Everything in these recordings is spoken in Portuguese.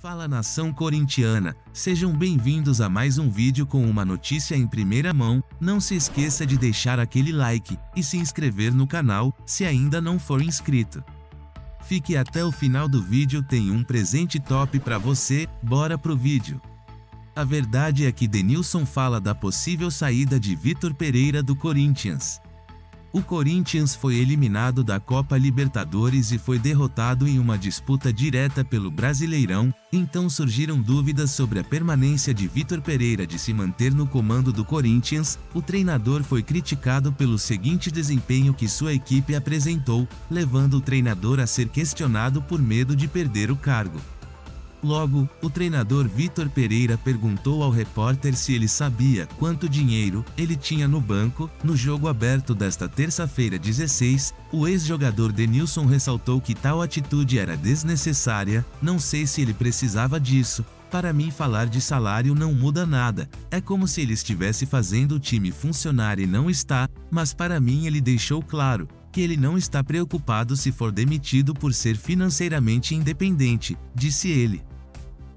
Fala nação corintiana, sejam bem-vindos a mais um vídeo com uma notícia em primeira mão. Não se esqueça de deixar aquele like e se inscrever no canal, se ainda não for inscrito. Fique até o final do vídeo, tem um presente top para você. Bora pro vídeo. A verdade é que Denilson fala da possível saída de Vitor Pereira do Corinthians. O Corinthians foi eliminado da Copa Libertadores e foi derrotado em uma disputa direta pelo Brasileirão, então surgiram dúvidas sobre a permanência de Vitor Pereira de se manter no comando do Corinthians. O treinador foi criticado pelo seguinte desempenho que sua equipe apresentou, levando o treinador a ser questionado por medo de perder o cargo. Logo, o treinador Vitor Pereira perguntou ao repórter se ele sabia quanto dinheiro ele tinha no banco. No jogo aberto desta terça-feira 16, o ex-jogador Denilson ressaltou que tal atitude era desnecessária, não sei se ele precisava disso. Para mim, falar de salário não muda nada, é como se ele estivesse fazendo o time funcionar e não está, mas para mim ele deixou claro que ele não está preocupado se for demitido por ser financeiramente independente, disse ele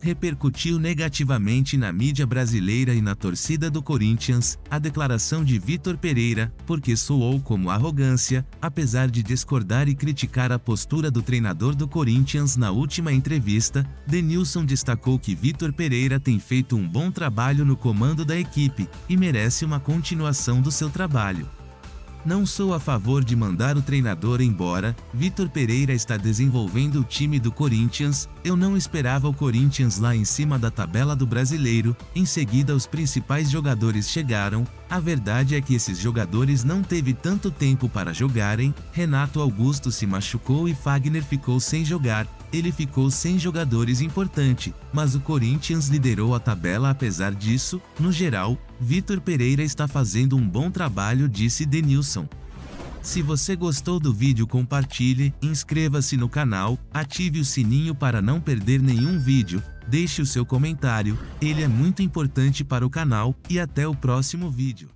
repercutiu negativamente na mídia brasileira e na torcida do Corinthians, a declaração de Vitor Pereira, porque soou como arrogância, apesar de discordar e criticar a postura do treinador do Corinthians na última entrevista, Denilson destacou que Vitor Pereira tem feito um bom trabalho no comando da equipe e merece uma continuação do seu trabalho. Não sou a favor de mandar o treinador embora. Vitor Pereira está desenvolvendo o time do Corinthians. Eu não esperava o Corinthians lá em cima da tabela do brasileiro. Em seguida, os principais jogadores chegaram. A verdade é que esses jogadores não teve tanto tempo para jogarem. Renato Augusto se machucou e Fagner ficou sem jogar ele ficou sem jogadores importante, mas o Corinthians liderou a tabela apesar disso, no geral, Vitor Pereira está fazendo um bom trabalho disse Denilson. Se você gostou do vídeo compartilhe, inscreva-se no canal, ative o sininho para não perder nenhum vídeo, deixe o seu comentário, ele é muito importante para o canal, e até o próximo vídeo.